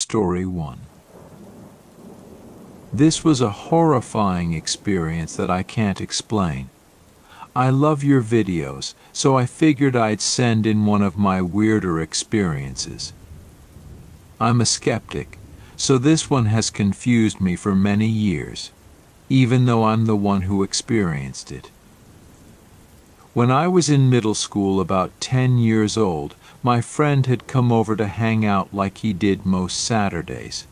Story 1 This was a horrifying experience that I can't explain. I love your videos, so I figured I'd send in one of my weirder experiences. I'm a skeptic, so this one has confused me for many years, even though I'm the one who experienced it. When I was in middle school, about 10 years old, my friend had come over to hang out like he did most Saturdays.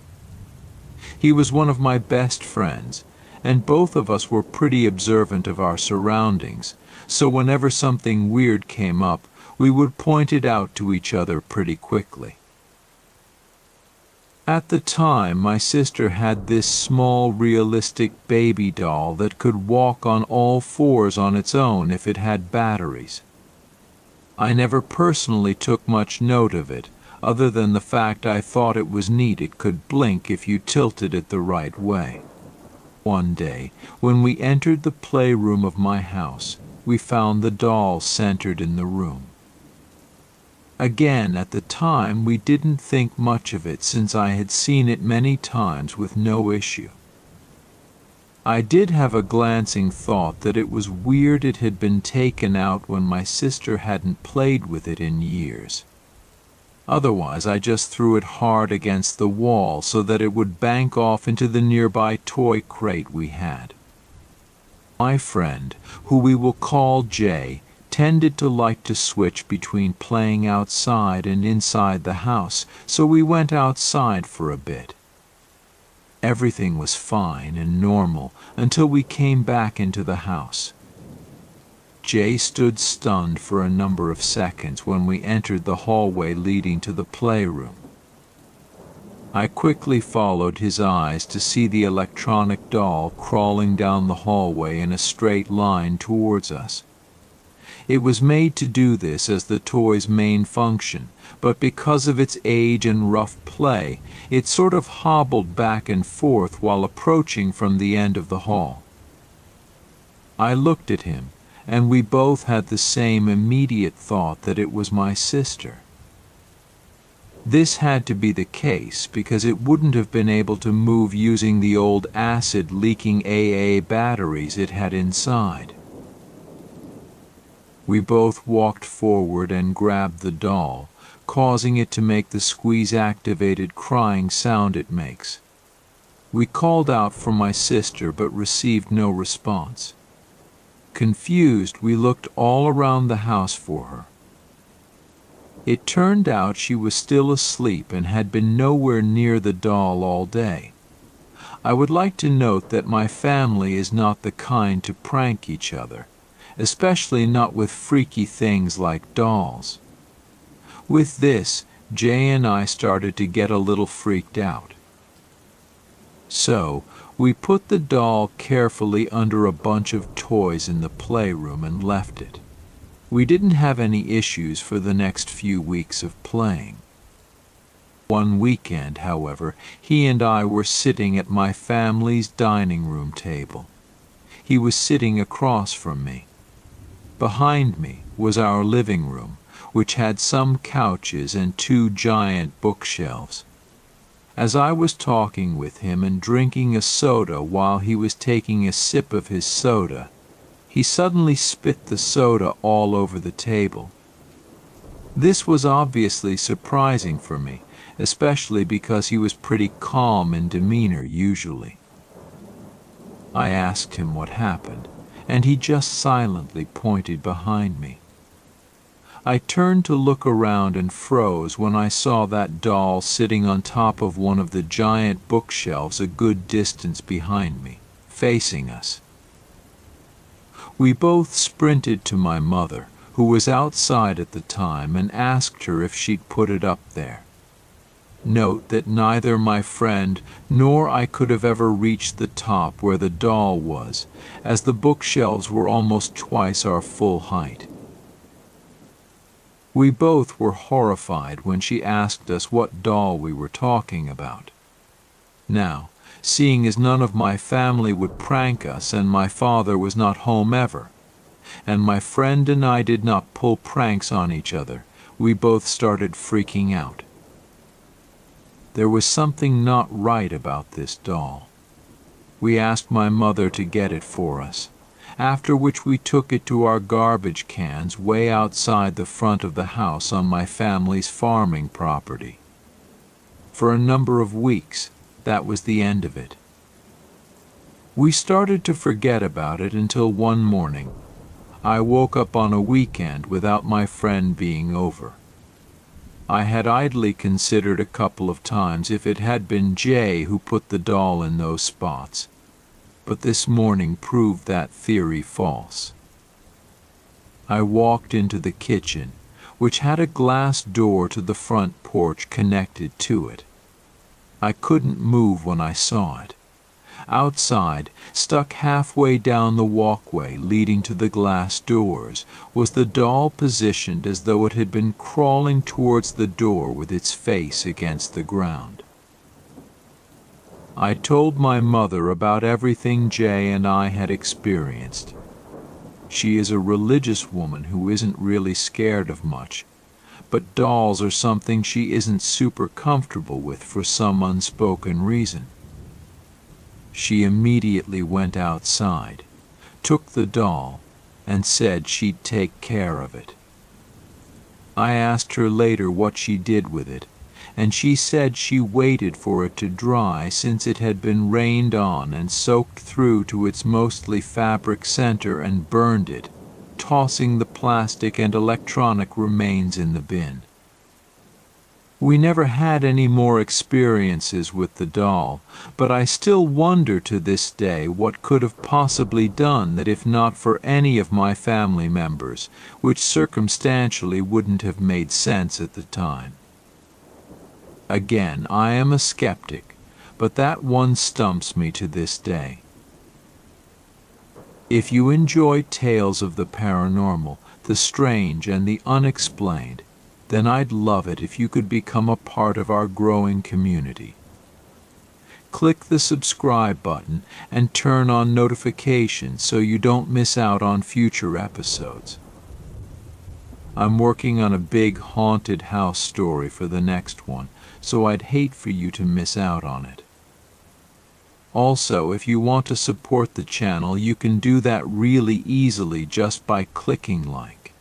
He was one of my best friends, and both of us were pretty observant of our surroundings, so whenever something weird came up, we would point it out to each other pretty quickly. At the time, my sister had this small, realistic baby doll that could walk on all fours on its own if it had batteries. I never personally took much note of it, other than the fact I thought it was neat it could blink if you tilted it the right way. One day, when we entered the playroom of my house, we found the doll centered in the room. Again, at the time, we didn't think much of it since I had seen it many times with no issue. I did have a glancing thought that it was weird it had been taken out when my sister hadn't played with it in years. Otherwise, I just threw it hard against the wall so that it would bank off into the nearby toy crate we had. My friend, who we will call Jay, tended to like to switch between playing outside and inside the house, so we went outside for a bit. Everything was fine and normal until we came back into the house. Jay stood stunned for a number of seconds when we entered the hallway leading to the playroom. I quickly followed his eyes to see the electronic doll crawling down the hallway in a straight line towards us. It was made to do this as the toy's main function, but because of its age and rough play, it sort of hobbled back and forth while approaching from the end of the hall. I looked at him, and we both had the same immediate thought that it was my sister. This had to be the case because it wouldn't have been able to move using the old acid leaking AA batteries it had inside. We both walked forward and grabbed the doll, causing it to make the squeeze-activated crying sound it makes. We called out for my sister but received no response. Confused, we looked all around the house for her. It turned out she was still asleep and had been nowhere near the doll all day. I would like to note that my family is not the kind to prank each other especially not with freaky things like dolls. With this, Jay and I started to get a little freaked out. So, we put the doll carefully under a bunch of toys in the playroom and left it. We didn't have any issues for the next few weeks of playing. One weekend, however, he and I were sitting at my family's dining room table. He was sitting across from me. Behind me was our living room, which had some couches and two giant bookshelves. As I was talking with him and drinking a soda while he was taking a sip of his soda, he suddenly spit the soda all over the table. This was obviously surprising for me, especially because he was pretty calm in demeanor usually. I asked him what happened and he just silently pointed behind me. I turned to look around and froze when I saw that doll sitting on top of one of the giant bookshelves a good distance behind me, facing us. We both sprinted to my mother, who was outside at the time, and asked her if she'd put it up there. Note that neither my friend nor I could have ever reached the top where the doll was, as the bookshelves were almost twice our full height. We both were horrified when she asked us what doll we were talking about. Now, seeing as none of my family would prank us and my father was not home ever, and my friend and I did not pull pranks on each other, we both started freaking out. There was something not right about this doll. We asked my mother to get it for us, after which we took it to our garbage cans way outside the front of the house on my family's farming property. For a number of weeks, that was the end of it. We started to forget about it until one morning. I woke up on a weekend without my friend being over. I had idly considered a couple of times if it had been Jay who put the doll in those spots, but this morning proved that theory false. I walked into the kitchen, which had a glass door to the front porch connected to it. I couldn't move when I saw it. Outside, stuck halfway down the walkway leading to the glass doors, was the doll positioned as though it had been crawling towards the door with its face against the ground. I told my mother about everything Jay and I had experienced. She is a religious woman who isn't really scared of much, but dolls are something she isn't super comfortable with for some unspoken reason. She immediately went outside, took the doll, and said she'd take care of it. I asked her later what she did with it, and she said she waited for it to dry since it had been rained on and soaked through to its mostly fabric center and burned it, tossing the plastic and electronic remains in the bin. We never had any more experiences with the doll, but I still wonder to this day what could have possibly done that if not for any of my family members, which circumstantially wouldn't have made sense at the time. Again, I am a skeptic, but that one stumps me to this day. If you enjoy tales of the paranormal, the strange, and the unexplained, then I'd love it if you could become a part of our growing community. Click the subscribe button and turn on notifications so you don't miss out on future episodes. I'm working on a big haunted house story for the next one, so I'd hate for you to miss out on it. Also, if you want to support the channel, you can do that really easily just by clicking like.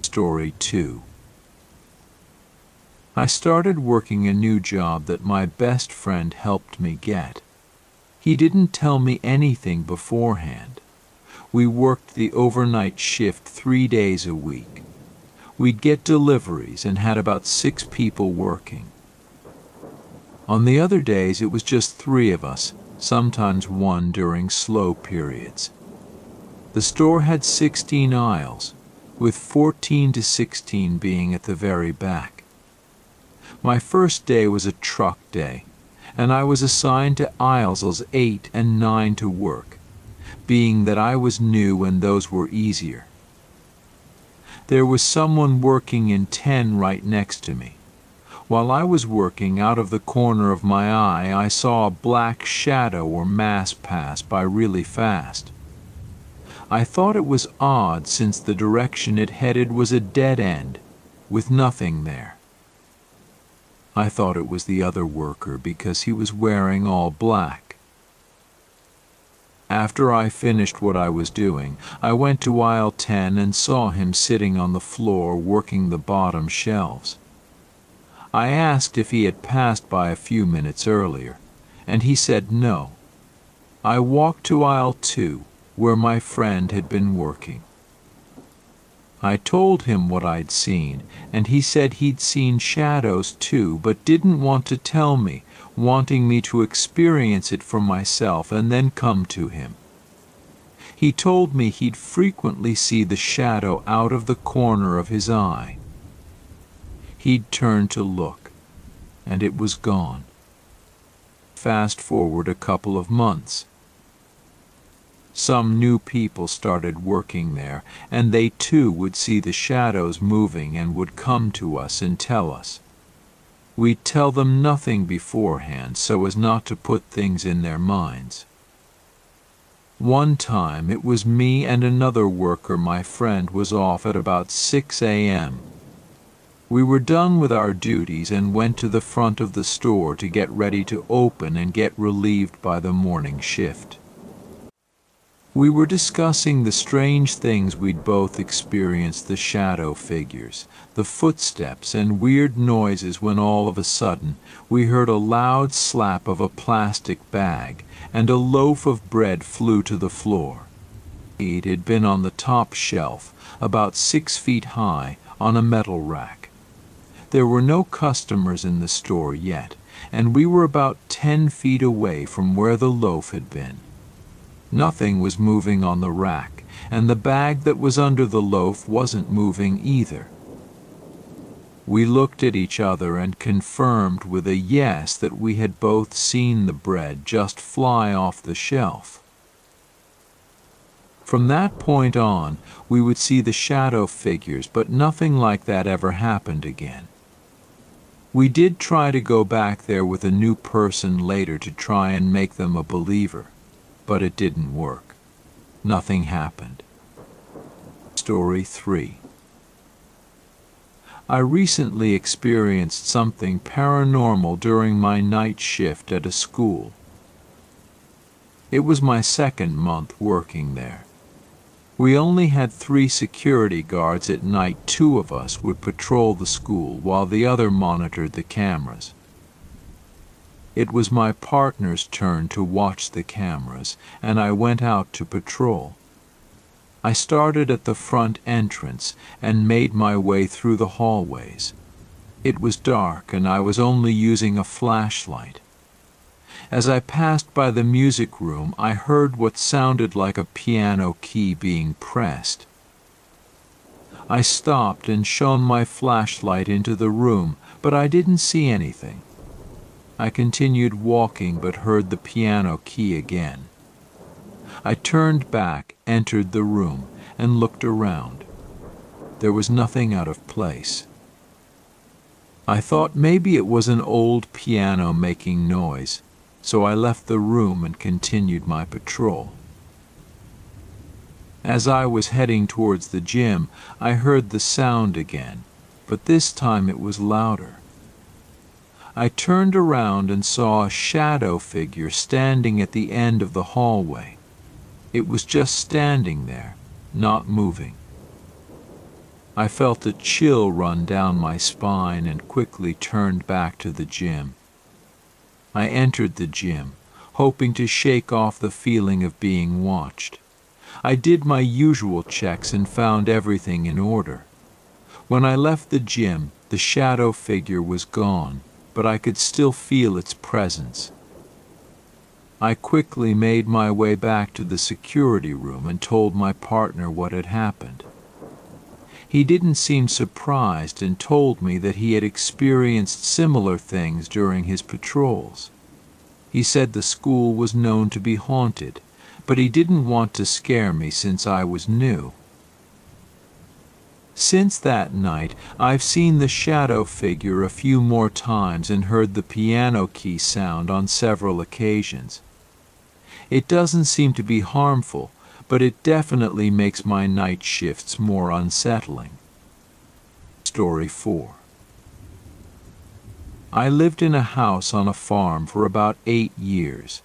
Story 2 I started working a new job that my best friend helped me get. He didn't tell me anything beforehand. We worked the overnight shift three days a week. We'd get deliveries and had about six people working. On the other days, it was just three of us, sometimes one during slow periods. The store had 16 aisles, with 14 to 16 being at the very back. My first day was a truck day, and I was assigned to aisles 8 and 9 to work, being that I was new and those were easier. There was someone working in 10 right next to me. While I was working, out of the corner of my eye, I saw a black shadow or mass pass by really fast. I thought it was odd since the direction it headed was a dead end, with nothing there. I thought it was the other worker because he was wearing all black. After I finished what I was doing, I went to aisle 10 and saw him sitting on the floor working the bottom shelves. I asked if he had passed by a few minutes earlier, and he said no. I walked to aisle 2, where my friend had been working. I told him what I'd seen, and he said he'd seen shadows too, but didn't want to tell me, wanting me to experience it for myself and then come to him. He told me he'd frequently see the shadow out of the corner of his eye. He'd turn to look, and it was gone. Fast forward a couple of months. Some new people started working there, and they too would see the shadows moving and would come to us and tell us. We'd tell them nothing beforehand so as not to put things in their minds. One time it was me and another worker my friend was off at about 6 a.m. We were done with our duties and went to the front of the store to get ready to open and get relieved by the morning shift. We were discussing the strange things we'd both experienced the shadow figures, the footsteps, and weird noises when all of a sudden we heard a loud slap of a plastic bag and a loaf of bread flew to the floor. It had been on the top shelf, about six feet high, on a metal rack. There were no customers in the store yet, and we were about ten feet away from where the loaf had been. Nothing was moving on the rack, and the bag that was under the loaf wasn't moving either. We looked at each other and confirmed with a yes that we had both seen the bread just fly off the shelf. From that point on, we would see the shadow figures, but nothing like that ever happened again. We did try to go back there with a new person later to try and make them a believer but it didn't work. Nothing happened. Story 3 I recently experienced something paranormal during my night shift at a school. It was my second month working there. We only had three security guards at night. Two of us would patrol the school while the other monitored the cameras. It was my partner's turn to watch the cameras, and I went out to patrol. I started at the front entrance and made my way through the hallways. It was dark and I was only using a flashlight. As I passed by the music room, I heard what sounded like a piano key being pressed. I stopped and shone my flashlight into the room, but I didn't see anything. I continued walking but heard the piano key again. I turned back, entered the room, and looked around. There was nothing out of place. I thought maybe it was an old piano making noise, so I left the room and continued my patrol. As I was heading towards the gym, I heard the sound again, but this time it was louder. I turned around and saw a shadow figure standing at the end of the hallway. It was just standing there, not moving. I felt a chill run down my spine and quickly turned back to the gym. I entered the gym, hoping to shake off the feeling of being watched. I did my usual checks and found everything in order. When I left the gym, the shadow figure was gone but I could still feel its presence. I quickly made my way back to the security room and told my partner what had happened. He didn't seem surprised and told me that he had experienced similar things during his patrols. He said the school was known to be haunted, but he didn't want to scare me since I was new. Since that night, I've seen the shadow figure a few more times and heard the piano key sound on several occasions. It doesn't seem to be harmful, but it definitely makes my night shifts more unsettling. Story 4 I lived in a house on a farm for about eight years.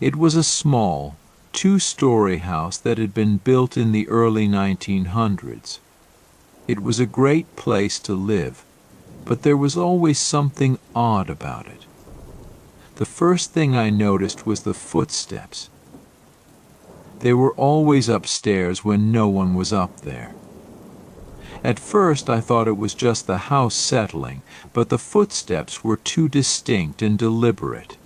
It was a small, two-story house that had been built in the early 1900s. It was a great place to live, but there was always something odd about it. The first thing I noticed was the footsteps. They were always upstairs when no one was up there. At first I thought it was just the house settling, but the footsteps were too distinct and deliberate.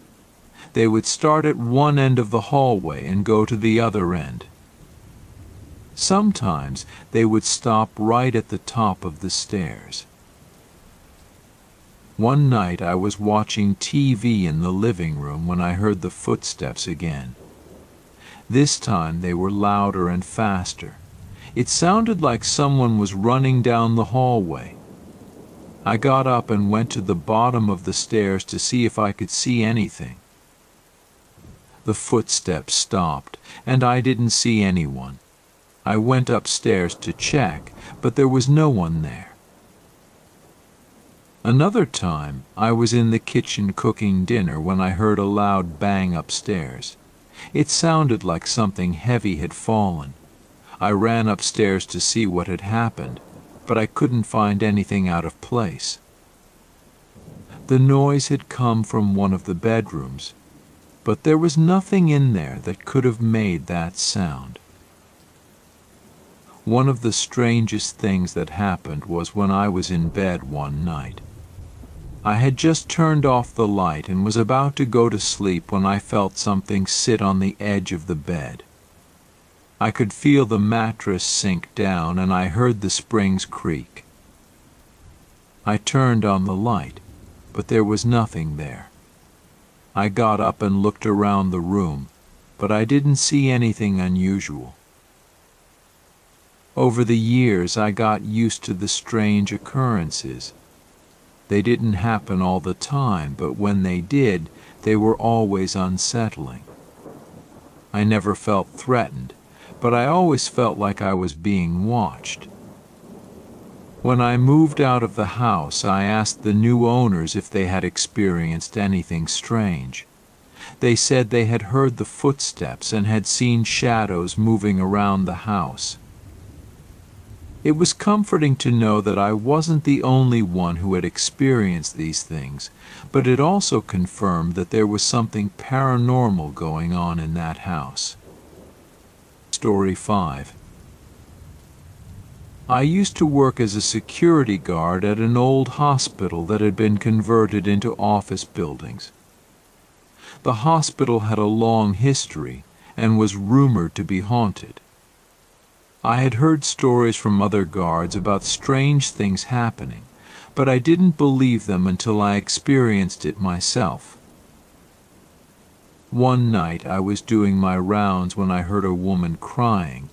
They would start at one end of the hallway and go to the other end. Sometimes they would stop right at the top of the stairs. One night I was watching TV in the living room when I heard the footsteps again. This time they were louder and faster. It sounded like someone was running down the hallway. I got up and went to the bottom of the stairs to see if I could see anything. The footsteps stopped, and I didn't see anyone. I went upstairs to check, but there was no one there. Another time, I was in the kitchen cooking dinner when I heard a loud bang upstairs. It sounded like something heavy had fallen. I ran upstairs to see what had happened, but I couldn't find anything out of place. The noise had come from one of the bedrooms, but there was nothing in there that could have made that sound. One of the strangest things that happened was when I was in bed one night. I had just turned off the light and was about to go to sleep when I felt something sit on the edge of the bed. I could feel the mattress sink down and I heard the springs creak. I turned on the light, but there was nothing there. I got up and looked around the room, but I didn't see anything unusual. Over the years, I got used to the strange occurrences they didn't happen all the time, but when they did, they were always unsettling. I never felt threatened, but I always felt like I was being watched. When I moved out of the house, I asked the new owners if they had experienced anything strange. They said they had heard the footsteps and had seen shadows moving around the house. It was comforting to know that I wasn't the only one who had experienced these things, but it also confirmed that there was something paranormal going on in that house. Story 5 I used to work as a security guard at an old hospital that had been converted into office buildings. The hospital had a long history and was rumored to be haunted. I had heard stories from other guards about strange things happening, but I didn't believe them until I experienced it myself. One night I was doing my rounds when I heard a woman crying.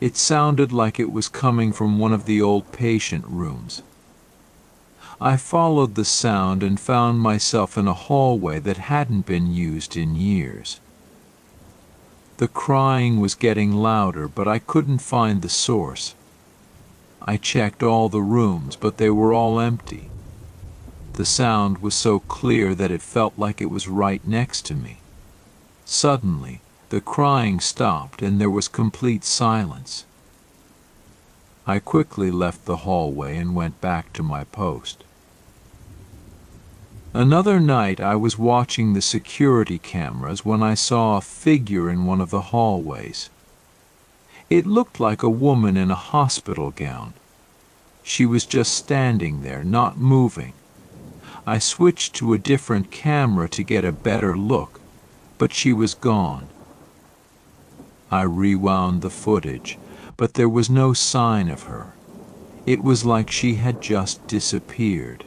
It sounded like it was coming from one of the old patient rooms. I followed the sound and found myself in a hallway that hadn't been used in years. The crying was getting louder, but I couldn't find the source. I checked all the rooms, but they were all empty. The sound was so clear that it felt like it was right next to me. Suddenly, the crying stopped and there was complete silence. I quickly left the hallway and went back to my post. Another night I was watching the security cameras when I saw a figure in one of the hallways. It looked like a woman in a hospital gown. She was just standing there, not moving. I switched to a different camera to get a better look, but she was gone. I rewound the footage, but there was no sign of her. It was like she had just disappeared.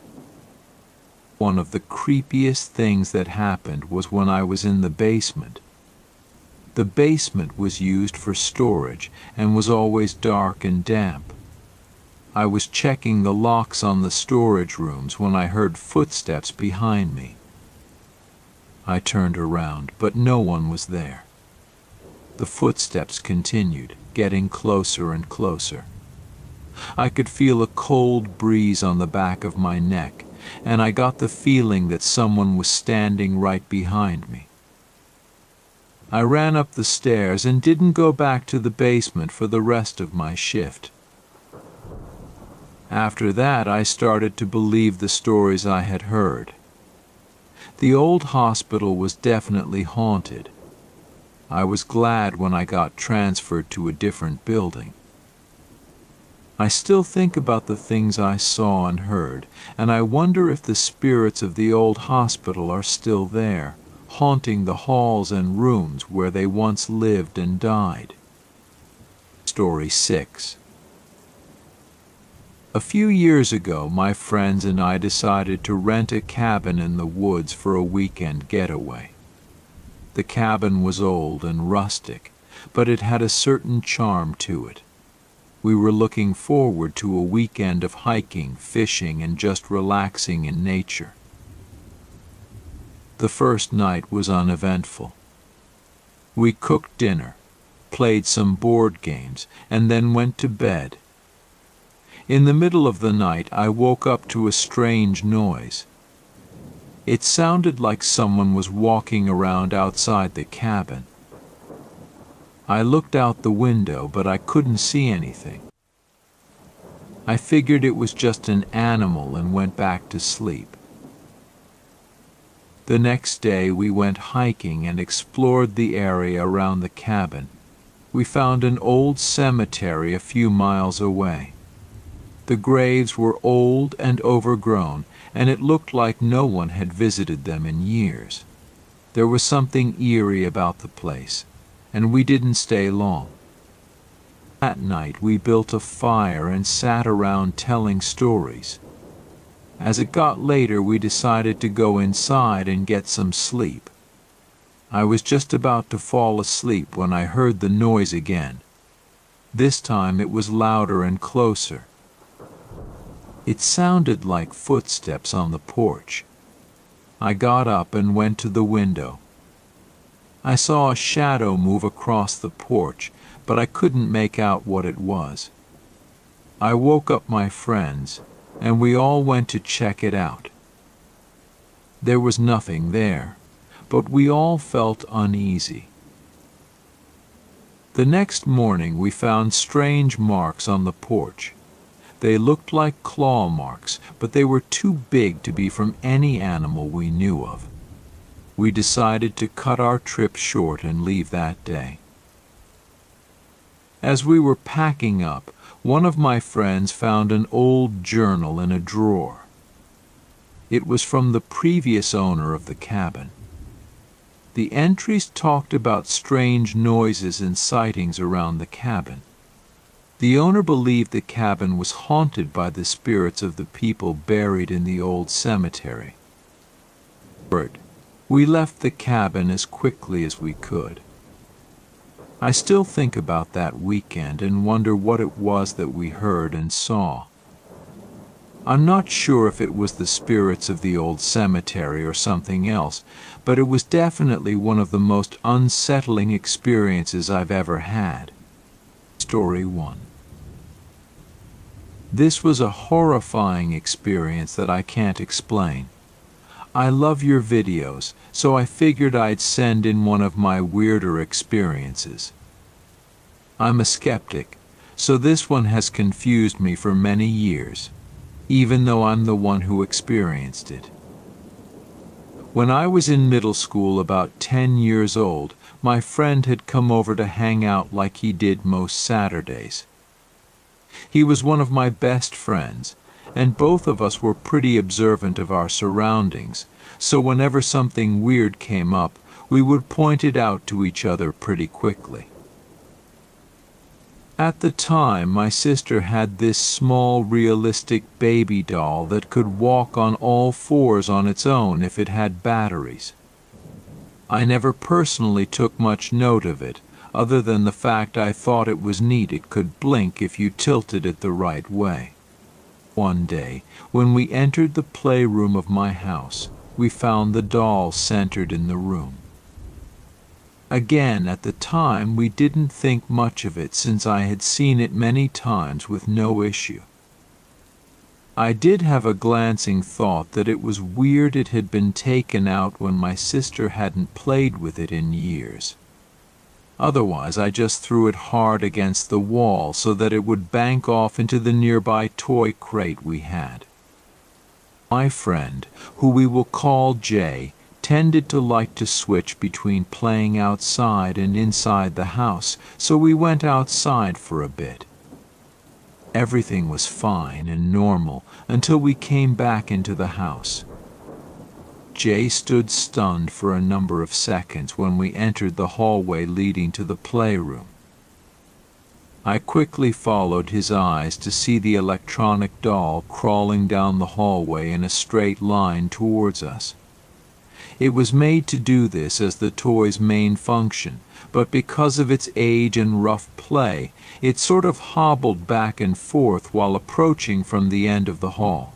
One of the creepiest things that happened was when I was in the basement. The basement was used for storage and was always dark and damp. I was checking the locks on the storage rooms when I heard footsteps behind me. I turned around, but no one was there. The footsteps continued, getting closer and closer. I could feel a cold breeze on the back of my neck and I got the feeling that someone was standing right behind me. I ran up the stairs and didn't go back to the basement for the rest of my shift. After that, I started to believe the stories I had heard. The old hospital was definitely haunted. I was glad when I got transferred to a different building. I still think about the things I saw and heard, and I wonder if the spirits of the old hospital are still there, haunting the halls and rooms where they once lived and died. Story 6 A few years ago, my friends and I decided to rent a cabin in the woods for a weekend getaway. The cabin was old and rustic, but it had a certain charm to it. We were looking forward to a weekend of hiking, fishing, and just relaxing in nature. The first night was uneventful. We cooked dinner, played some board games, and then went to bed. In the middle of the night, I woke up to a strange noise. It sounded like someone was walking around outside the cabin. I looked out the window, but I couldn't see anything. I figured it was just an animal and went back to sleep. The next day we went hiking and explored the area around the cabin. We found an old cemetery a few miles away. The graves were old and overgrown, and it looked like no one had visited them in years. There was something eerie about the place, and we didn't stay long. That night we built a fire and sat around telling stories. As it got later, we decided to go inside and get some sleep. I was just about to fall asleep when I heard the noise again. This time it was louder and closer. It sounded like footsteps on the porch. I got up and went to the window. I saw a shadow move across the porch, but I couldn't make out what it was. I woke up my friends, and we all went to check it out. There was nothing there, but we all felt uneasy. The next morning we found strange marks on the porch. They looked like claw marks, but they were too big to be from any animal we knew of. We decided to cut our trip short and leave that day. As we were packing up, one of my friends found an old journal in a drawer. It was from the previous owner of the cabin. The entries talked about strange noises and sightings around the cabin. The owner believed the cabin was haunted by the spirits of the people buried in the old cemetery. We left the cabin as quickly as we could. I still think about that weekend and wonder what it was that we heard and saw. I'm not sure if it was the spirits of the old cemetery or something else, but it was definitely one of the most unsettling experiences I've ever had. Story 1 this was a horrifying experience that I can't explain. I love your videos, so I figured I'd send in one of my weirder experiences. I'm a skeptic, so this one has confused me for many years, even though I'm the one who experienced it. When I was in middle school about 10 years old, my friend had come over to hang out like he did most Saturdays. He was one of my best friends, and both of us were pretty observant of our surroundings, so whenever something weird came up, we would point it out to each other pretty quickly. At the time, my sister had this small realistic baby doll that could walk on all fours on its own if it had batteries. I never personally took much note of it, other than the fact I thought it was neat it could blink if you tilted it the right way. One day, when we entered the playroom of my house, we found the doll centered in the room. Again, at the time, we didn't think much of it since I had seen it many times with no issue. I did have a glancing thought that it was weird it had been taken out when my sister hadn't played with it in years. Otherwise, I just threw it hard against the wall so that it would bank off into the nearby toy crate we had. My friend, who we will call Jay, tended to like to switch between playing outside and inside the house, so we went outside for a bit. Everything was fine and normal until we came back into the house. Jay stood stunned for a number of seconds when we entered the hallway leading to the playroom. I quickly followed his eyes to see the electronic doll crawling down the hallway in a straight line towards us. It was made to do this as the toy's main function, but because of its age and rough play, it sort of hobbled back and forth while approaching from the end of the hall.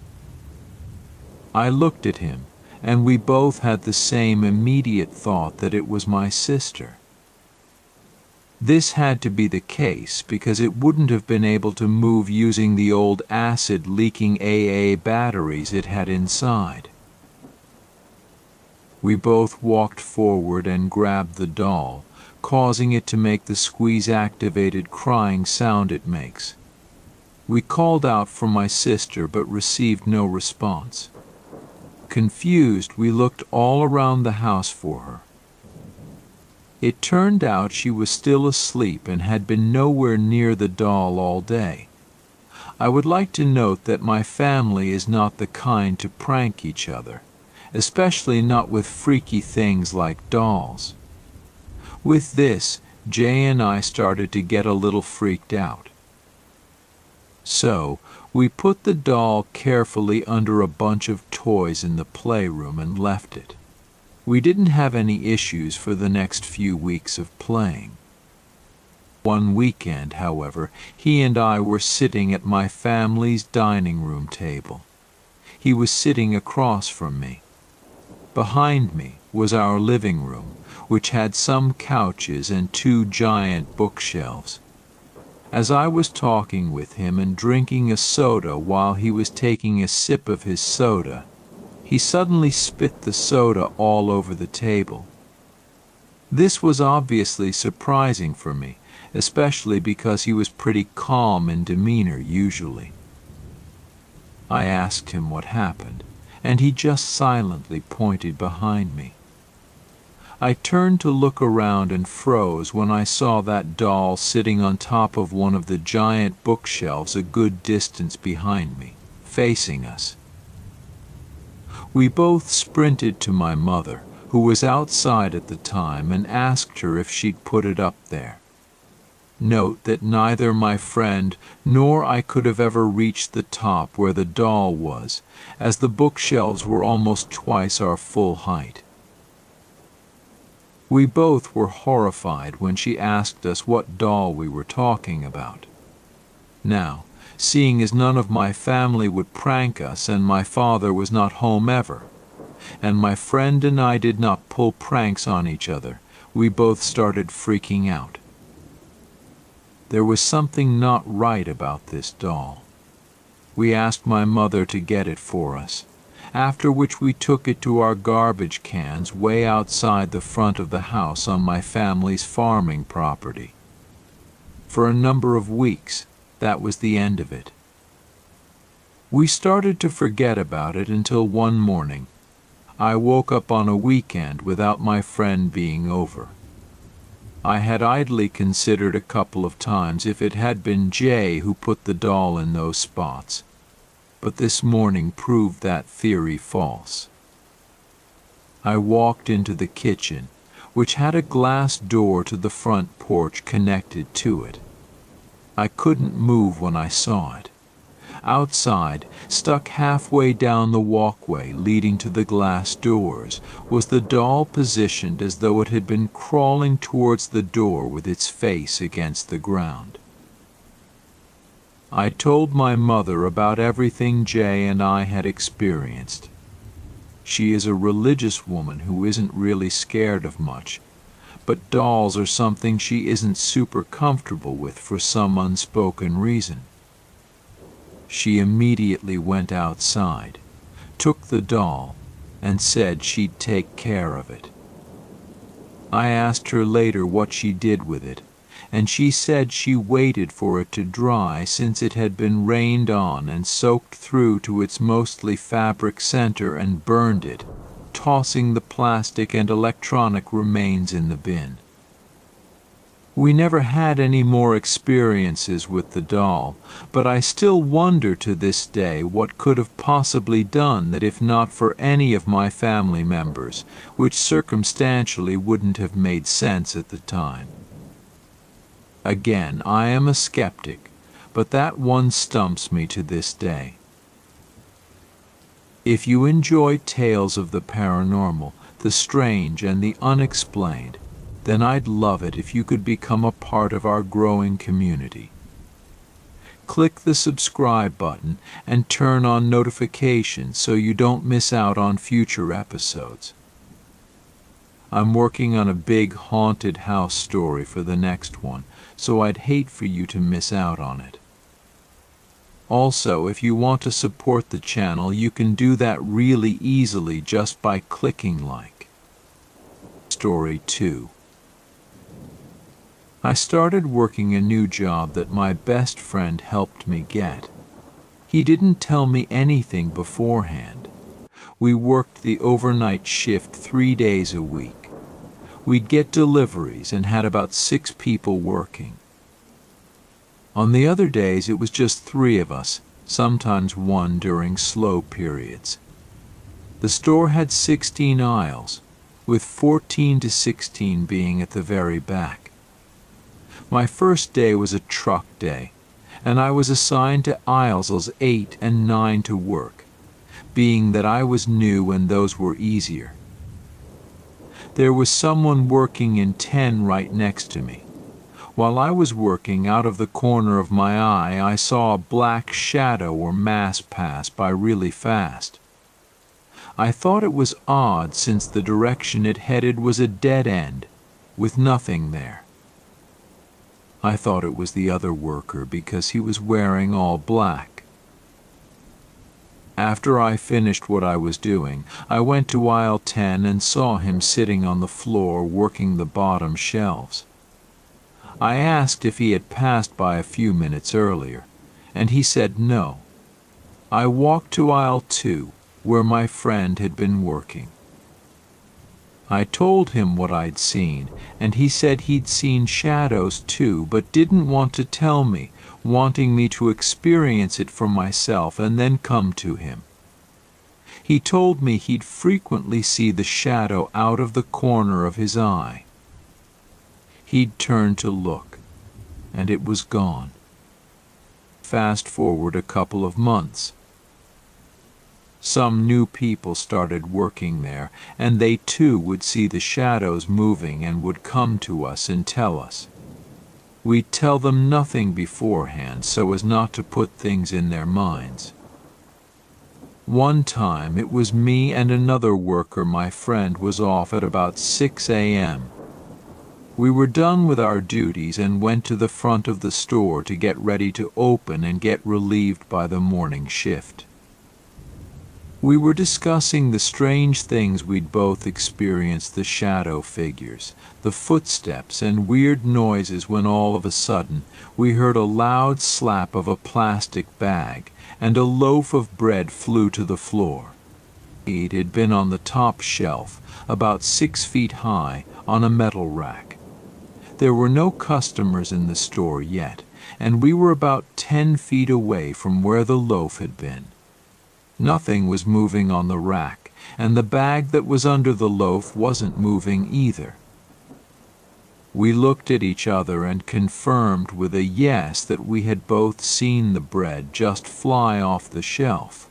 I looked at him and we both had the same immediate thought that it was my sister. This had to be the case because it wouldn't have been able to move using the old acid leaking AA batteries it had inside. We both walked forward and grabbed the doll, causing it to make the squeeze activated crying sound it makes. We called out for my sister but received no response. Confused, we looked all around the house for her. It turned out she was still asleep and had been nowhere near the doll all day. I would like to note that my family is not the kind to prank each other, especially not with freaky things like dolls. With this, Jay and I started to get a little freaked out. So, we put the doll carefully under a bunch of toys in the playroom and left it. We didn't have any issues for the next few weeks of playing. One weekend, however, he and I were sitting at my family's dining room table. He was sitting across from me. Behind me was our living room, which had some couches and two giant bookshelves. As I was talking with him and drinking a soda while he was taking a sip of his soda, he suddenly spit the soda all over the table. This was obviously surprising for me, especially because he was pretty calm in demeanor usually. I asked him what happened, and he just silently pointed behind me. I turned to look around and froze when I saw that doll sitting on top of one of the giant bookshelves a good distance behind me, facing us. We both sprinted to my mother, who was outside at the time, and asked her if she'd put it up there. Note that neither my friend nor I could have ever reached the top where the doll was, as the bookshelves were almost twice our full height. We both were horrified when she asked us what doll we were talking about. Now, seeing as none of my family would prank us and my father was not home ever, and my friend and I did not pull pranks on each other, we both started freaking out. There was something not right about this doll. We asked my mother to get it for us after which we took it to our garbage cans way outside the front of the house on my family's farming property. For a number of weeks, that was the end of it. We started to forget about it until one morning. I woke up on a weekend without my friend being over. I had idly considered a couple of times if it had been Jay who put the doll in those spots but this morning proved that theory false. I walked into the kitchen, which had a glass door to the front porch connected to it. I couldn't move when I saw it. Outside, stuck halfway down the walkway leading to the glass doors, was the doll positioned as though it had been crawling towards the door with its face against the ground. I told my mother about everything Jay and I had experienced. She is a religious woman who isn't really scared of much, but dolls are something she isn't super comfortable with for some unspoken reason. She immediately went outside, took the doll, and said she'd take care of it. I asked her later what she did with it, and she said she waited for it to dry since it had been rained on and soaked through to its mostly fabric center and burned it, tossing the plastic and electronic remains in the bin. We never had any more experiences with the doll, but I still wonder to this day what could have possibly done that if not for any of my family members, which circumstantially wouldn't have made sense at the time. Again, I am a skeptic, but that one stumps me to this day. If you enjoy tales of the paranormal, the strange, and the unexplained, then I'd love it if you could become a part of our growing community. Click the subscribe button and turn on notifications so you don't miss out on future episodes. I'm working on a big haunted house story for the next one, so I'd hate for you to miss out on it. Also, if you want to support the channel, you can do that really easily just by clicking like. Story 2 I started working a new job that my best friend helped me get. He didn't tell me anything beforehand. We worked the overnight shift three days a week. We'd get deliveries and had about six people working. On the other days, it was just three of us, sometimes one during slow periods. The store had 16 aisles, with 14 to 16 being at the very back. My first day was a truck day, and I was assigned to aisles 8 and 9 to work, being that I was new and those were easier. There was someone working in 10 right next to me. While I was working, out of the corner of my eye, I saw a black shadow or mass pass by really fast. I thought it was odd since the direction it headed was a dead end, with nothing there. I thought it was the other worker because he was wearing all black. After I finished what I was doing, I went to aisle 10 and saw him sitting on the floor working the bottom shelves. I asked if he had passed by a few minutes earlier, and he said no. I walked to aisle two, where my friend had been working. I told him what I'd seen, and he said he'd seen shadows too, but didn't want to tell me, wanting me to experience it for myself and then come to him. He told me he'd frequently see the shadow out of the corner of his eye. He'd turn to look, and it was gone. Fast forward a couple of months. Some new people started working there, and they too would see the shadows moving and would come to us and tell us. We'd tell them nothing beforehand so as not to put things in their minds. One time it was me and another worker my friend was off at about 6 a.m. We were done with our duties and went to the front of the store to get ready to open and get relieved by the morning shift. We were discussing the strange things we'd both experienced the shadow figures, the footsteps, and weird noises when all of a sudden we heard a loud slap of a plastic bag and a loaf of bread flew to the floor. It had been on the top shelf, about six feet high, on a metal rack. There were no customers in the store yet, and we were about ten feet away from where the loaf had been. Nothing was moving on the rack, and the bag that was under the loaf wasn't moving either. We looked at each other and confirmed with a yes that we had both seen the bread just fly off the shelf.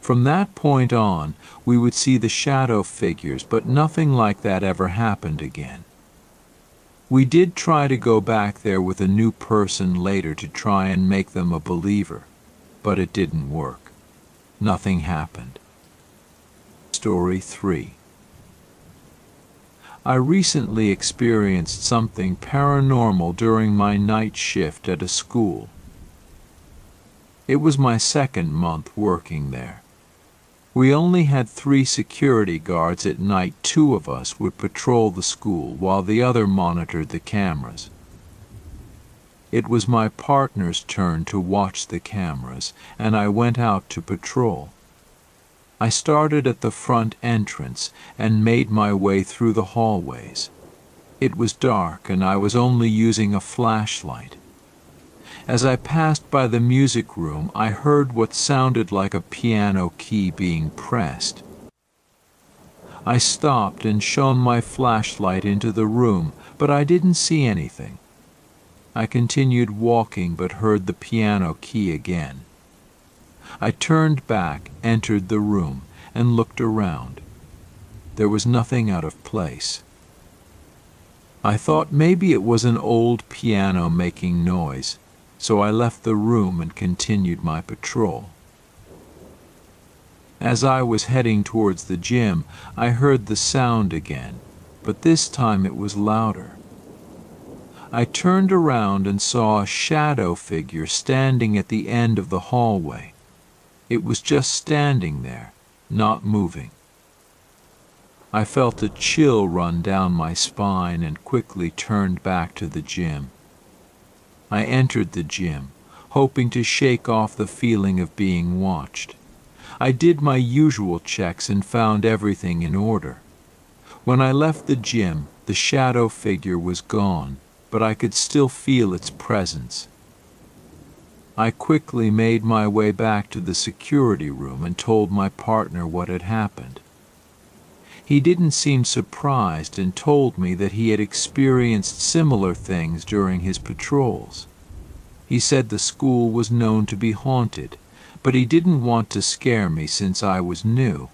From that point on, we would see the shadow figures, but nothing like that ever happened again. We did try to go back there with a new person later to try and make them a believer, but it didn't work. Nothing happened. Story 3 I recently experienced something paranormal during my night shift at a school. It was my second month working there. We only had three security guards at night. Two of us would patrol the school while the other monitored the cameras. It was my partner's turn to watch the cameras, and I went out to patrol. I started at the front entrance and made my way through the hallways. It was dark and I was only using a flashlight. As I passed by the music room, I heard what sounded like a piano key being pressed. I stopped and shone my flashlight into the room, but I didn't see anything. I continued walking but heard the piano key again. I turned back, entered the room, and looked around. There was nothing out of place. I thought maybe it was an old piano making noise, so I left the room and continued my patrol. As I was heading towards the gym, I heard the sound again, but this time it was louder. I turned around and saw a shadow figure standing at the end of the hallway. It was just standing there, not moving. I felt a chill run down my spine and quickly turned back to the gym. I entered the gym, hoping to shake off the feeling of being watched. I did my usual checks and found everything in order. When I left the gym, the shadow figure was gone, but I could still feel its presence. I quickly made my way back to the security room and told my partner what had happened. He didn't seem surprised and told me that he had experienced similar things during his patrols. He said the school was known to be haunted, but he didn't want to scare me since I was new.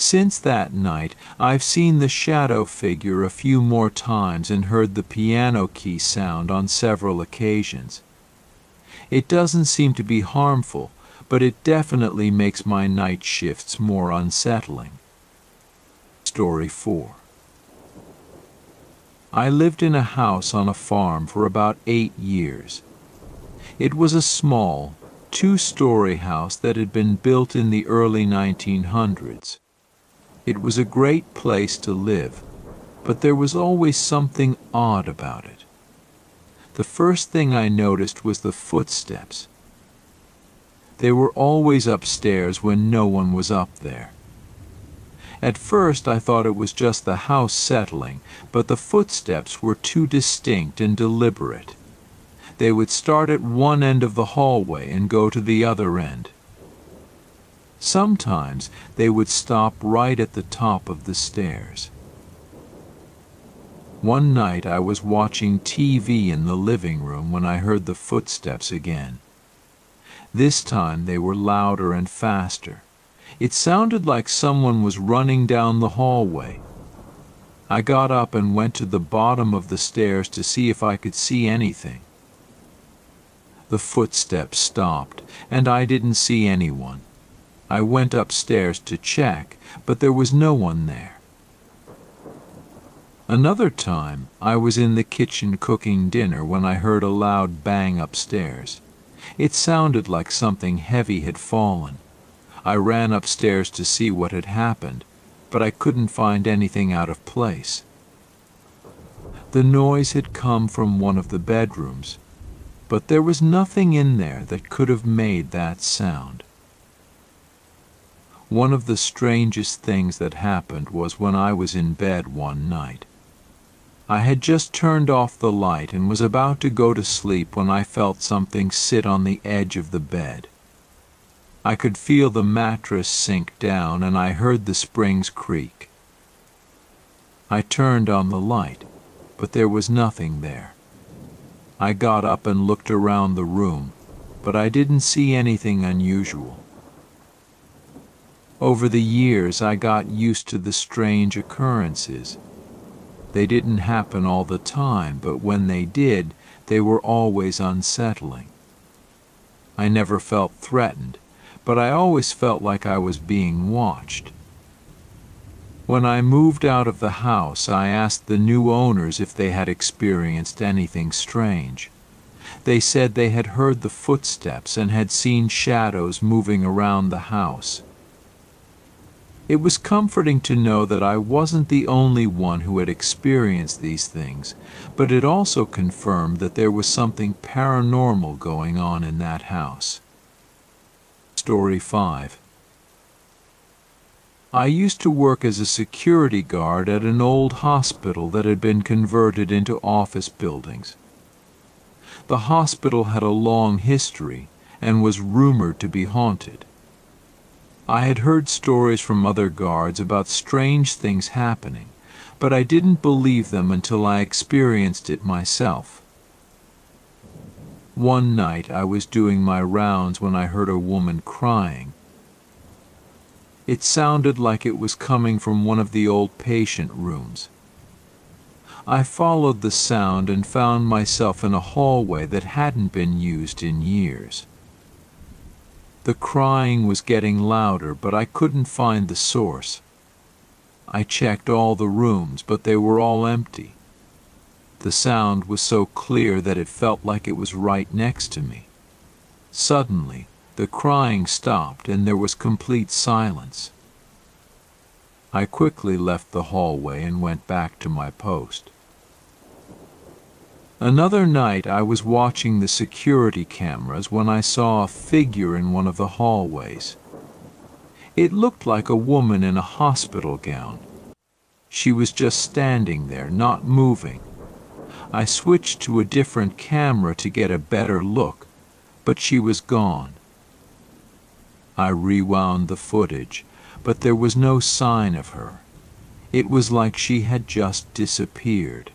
Since that night, I've seen the shadow figure a few more times and heard the piano key sound on several occasions. It doesn't seem to be harmful, but it definitely makes my night shifts more unsettling. Story 4 I lived in a house on a farm for about eight years. It was a small, two-story house that had been built in the early 1900s. It was a great place to live, but there was always something odd about it. The first thing I noticed was the footsteps. They were always upstairs when no one was up there. At first I thought it was just the house settling, but the footsteps were too distinct and deliberate. They would start at one end of the hallway and go to the other end. Sometimes they would stop right at the top of the stairs. One night I was watching TV in the living room when I heard the footsteps again. This time they were louder and faster. It sounded like someone was running down the hallway. I got up and went to the bottom of the stairs to see if I could see anything. The footsteps stopped, and I didn't see anyone. I went upstairs to check, but there was no one there. Another time, I was in the kitchen cooking dinner when I heard a loud bang upstairs. It sounded like something heavy had fallen. I ran upstairs to see what had happened, but I couldn't find anything out of place. The noise had come from one of the bedrooms, but there was nothing in there that could have made that sound. One of the strangest things that happened was when I was in bed one night. I had just turned off the light and was about to go to sleep when I felt something sit on the edge of the bed. I could feel the mattress sink down and I heard the springs creak. I turned on the light, but there was nothing there. I got up and looked around the room, but I didn't see anything unusual. Over the years, I got used to the strange occurrences they didn't happen all the time, but when they did, they were always unsettling. I never felt threatened, but I always felt like I was being watched. When I moved out of the house, I asked the new owners if they had experienced anything strange. They said they had heard the footsteps and had seen shadows moving around the house. It was comforting to know that I wasn't the only one who had experienced these things, but it also confirmed that there was something paranormal going on in that house. Story 5 I used to work as a security guard at an old hospital that had been converted into office buildings. The hospital had a long history and was rumored to be haunted. I had heard stories from other guards about strange things happening, but I didn't believe them until I experienced it myself. One night I was doing my rounds when I heard a woman crying. It sounded like it was coming from one of the old patient rooms. I followed the sound and found myself in a hallway that hadn't been used in years. The crying was getting louder, but I couldn't find the source. I checked all the rooms, but they were all empty. The sound was so clear that it felt like it was right next to me. Suddenly, the crying stopped and there was complete silence. I quickly left the hallway and went back to my post. Another night I was watching the security cameras when I saw a figure in one of the hallways. It looked like a woman in a hospital gown. She was just standing there, not moving. I switched to a different camera to get a better look, but she was gone. I rewound the footage, but there was no sign of her. It was like she had just disappeared.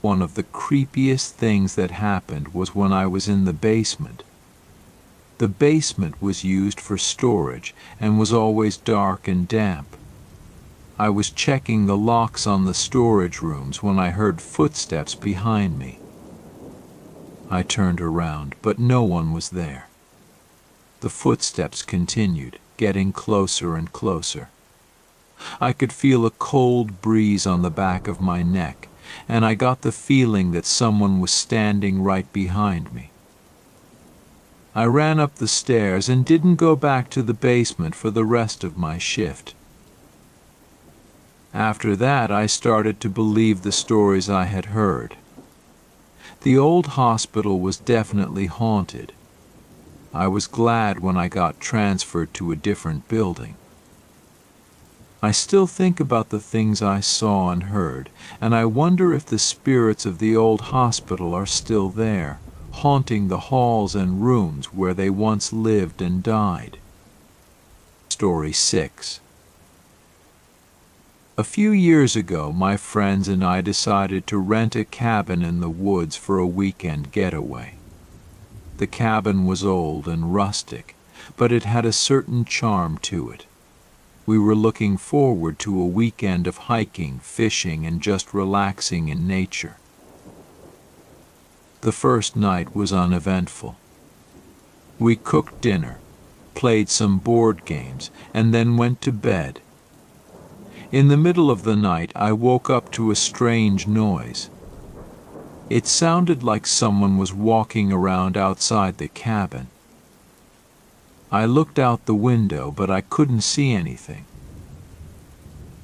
One of the creepiest things that happened was when I was in the basement. The basement was used for storage and was always dark and damp. I was checking the locks on the storage rooms when I heard footsteps behind me. I turned around, but no one was there. The footsteps continued, getting closer and closer. I could feel a cold breeze on the back of my neck, and I got the feeling that someone was standing right behind me. I ran up the stairs and didn't go back to the basement for the rest of my shift. After that, I started to believe the stories I had heard. The old hospital was definitely haunted. I was glad when I got transferred to a different building. I still think about the things I saw and heard, and I wonder if the spirits of the old hospital are still there, haunting the halls and rooms where they once lived and died. Story 6 A few years ago, my friends and I decided to rent a cabin in the woods for a weekend getaway. The cabin was old and rustic, but it had a certain charm to it we were looking forward to a weekend of hiking, fishing, and just relaxing in nature. The first night was uneventful. We cooked dinner, played some board games, and then went to bed. In the middle of the night, I woke up to a strange noise. It sounded like someone was walking around outside the cabin. I looked out the window, but I couldn't see anything.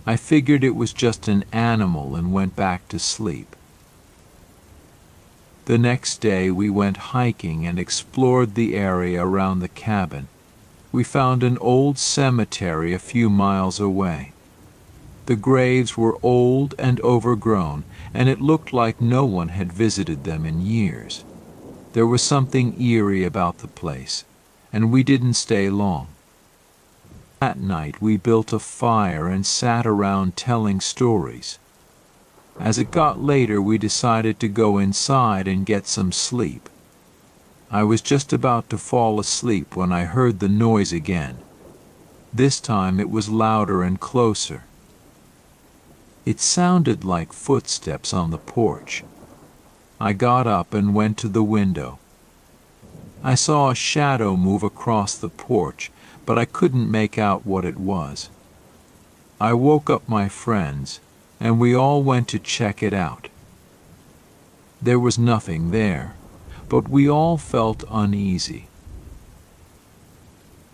I figured it was just an animal and went back to sleep. The next day we went hiking and explored the area around the cabin. We found an old cemetery a few miles away. The graves were old and overgrown, and it looked like no one had visited them in years. There was something eerie about the place and we didn't stay long. That night we built a fire and sat around telling stories. As it got later, we decided to go inside and get some sleep. I was just about to fall asleep when I heard the noise again. This time it was louder and closer. It sounded like footsteps on the porch. I got up and went to the window. I saw a shadow move across the porch, but I couldn't make out what it was. I woke up my friends, and we all went to check it out. There was nothing there, but we all felt uneasy.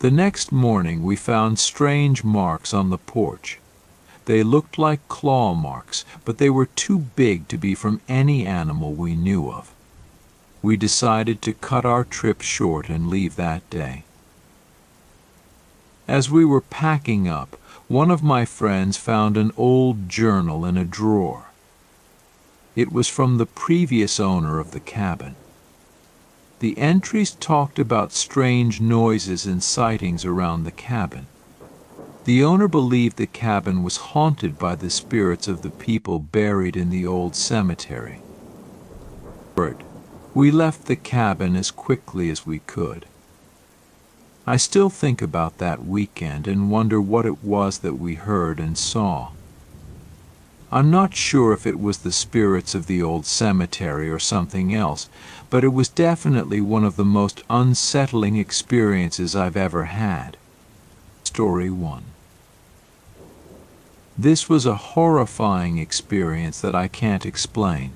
The next morning we found strange marks on the porch. They looked like claw marks, but they were too big to be from any animal we knew of we decided to cut our trip short and leave that day. As we were packing up, one of my friends found an old journal in a drawer. It was from the previous owner of the cabin. The entries talked about strange noises and sightings around the cabin. The owner believed the cabin was haunted by the spirits of the people buried in the old cemetery. We left the cabin as quickly as we could. I still think about that weekend and wonder what it was that we heard and saw. I'm not sure if it was the spirits of the old cemetery or something else, but it was definitely one of the most unsettling experiences I've ever had. Story 1 This was a horrifying experience that I can't explain.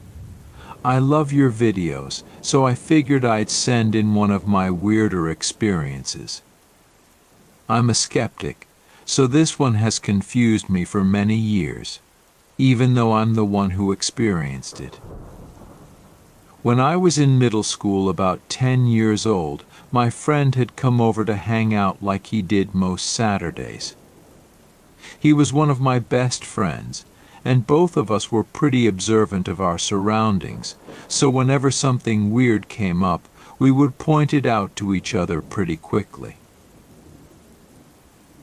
I love your videos, so I figured I'd send in one of my weirder experiences. I'm a skeptic, so this one has confused me for many years even though I'm the one who experienced it. When I was in middle school, about 10 years old, my friend had come over to hang out like he did most Saturdays. He was one of my best friends, and both of us were pretty observant of our surroundings, so whenever something weird came up, we would point it out to each other pretty quickly.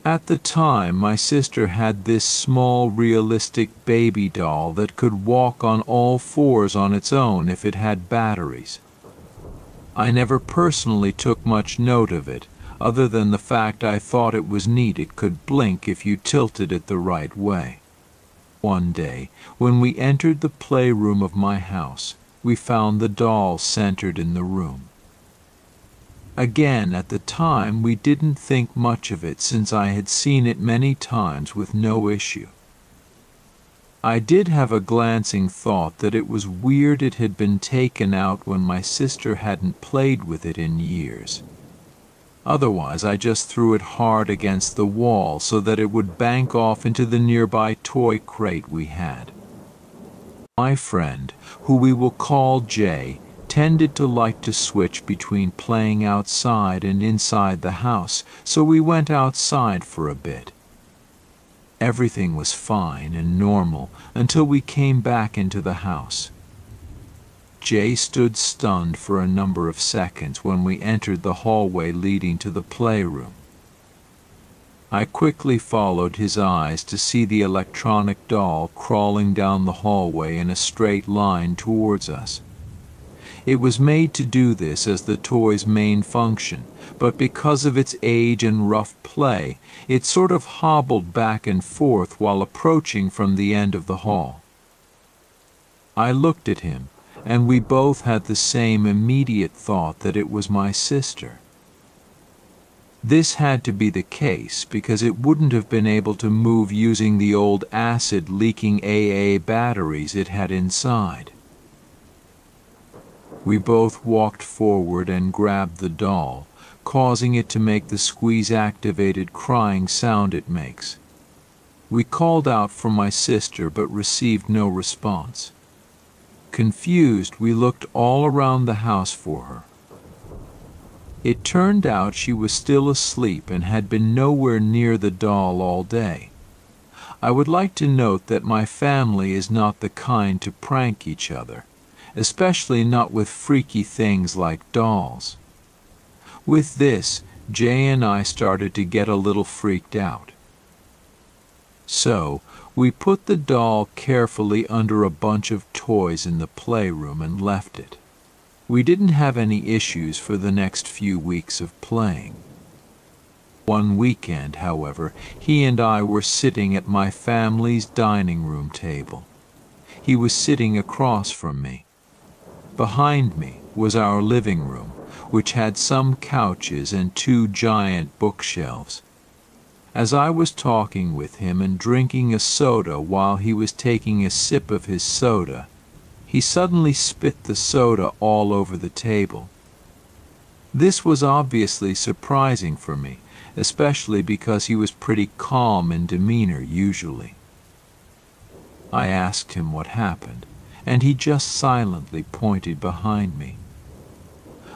At the time, my sister had this small, realistic baby doll that could walk on all fours on its own if it had batteries. I never personally took much note of it, other than the fact I thought it was neat it could blink if you tilted it the right way. One day, when we entered the playroom of my house, we found the doll centered in the room. Again, at the time, we didn't think much of it since I had seen it many times with no issue. I did have a glancing thought that it was weird it had been taken out when my sister hadn't played with it in years. Otherwise, I just threw it hard against the wall so that it would bank off into the nearby toy crate we had. My friend, who we will call Jay, tended to like to switch between playing outside and inside the house, so we went outside for a bit. Everything was fine and normal until we came back into the house. Jay stood stunned for a number of seconds when we entered the hallway leading to the playroom. I quickly followed his eyes to see the electronic doll crawling down the hallway in a straight line towards us. It was made to do this as the toy's main function, but because of its age and rough play, it sort of hobbled back and forth while approaching from the end of the hall. I looked at him, and we both had the same immediate thought that it was my sister. This had to be the case because it wouldn't have been able to move using the old acid leaking AA batteries it had inside. We both walked forward and grabbed the doll, causing it to make the squeeze-activated crying sound it makes. We called out for my sister but received no response. Confused, we looked all around the house for her. It turned out she was still asleep and had been nowhere near the doll all day. I would like to note that my family is not the kind to prank each other especially not with freaky things like dolls. With this, Jay and I started to get a little freaked out. So, we put the doll carefully under a bunch of toys in the playroom and left it. We didn't have any issues for the next few weeks of playing. One weekend, however, he and I were sitting at my family's dining room table. He was sitting across from me. Behind me was our living room, which had some couches and two giant bookshelves. As I was talking with him and drinking a soda while he was taking a sip of his soda, he suddenly spit the soda all over the table. This was obviously surprising for me, especially because he was pretty calm in demeanor usually. I asked him what happened and he just silently pointed behind me.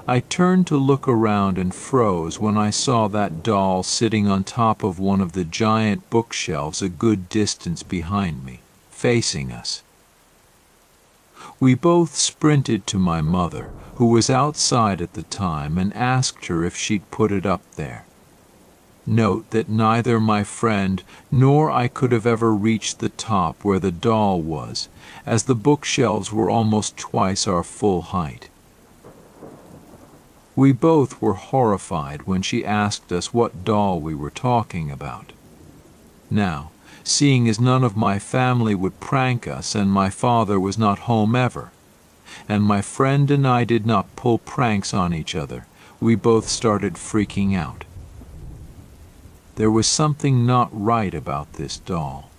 I turned to look around and froze when I saw that doll sitting on top of one of the giant bookshelves a good distance behind me, facing us. We both sprinted to my mother, who was outside at the time, and asked her if she'd put it up there. Note that neither my friend nor I could have ever reached the top where the doll was, as the bookshelves were almost twice our full height. We both were horrified when she asked us what doll we were talking about. Now, seeing as none of my family would prank us and my father was not home ever. And my friend and I did not pull pranks on each other. We both started freaking out. There was something not right about this doll.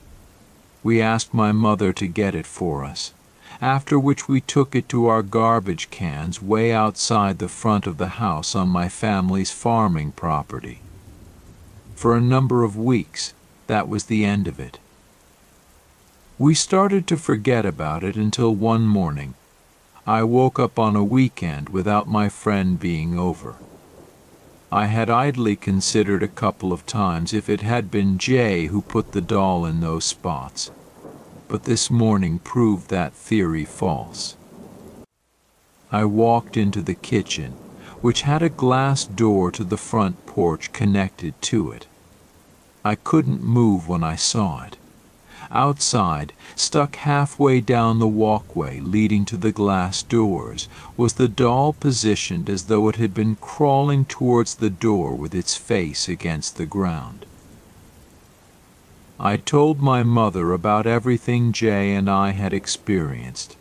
We asked my mother to get it for us, after which we took it to our garbage cans way outside the front of the house on my family's farming property. For a number of weeks, that was the end of it. We started to forget about it until one morning. I woke up on a weekend without my friend being over. I had idly considered a couple of times if it had been Jay who put the doll in those spots, but this morning proved that theory false. I walked into the kitchen, which had a glass door to the front porch connected to it. I couldn't move when I saw it. Outside, stuck halfway down the walkway leading to the glass doors, was the doll positioned as though it had been crawling towards the door with its face against the ground. I told my mother about everything Jay and I had experienced.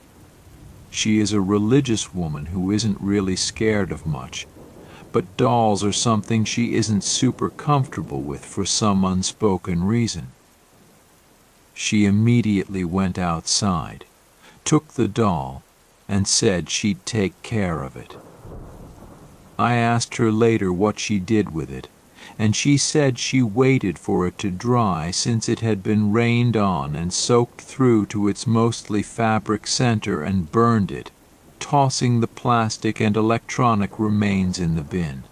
She is a religious woman who isn't really scared of much, but dolls are something she isn't super comfortable with for some unspoken reason. She immediately went outside, took the doll, and said she'd take care of it. I asked her later what she did with it, and she said she waited for it to dry since it had been rained on and soaked through to its mostly fabric center and burned it, tossing the plastic and electronic remains in the bin.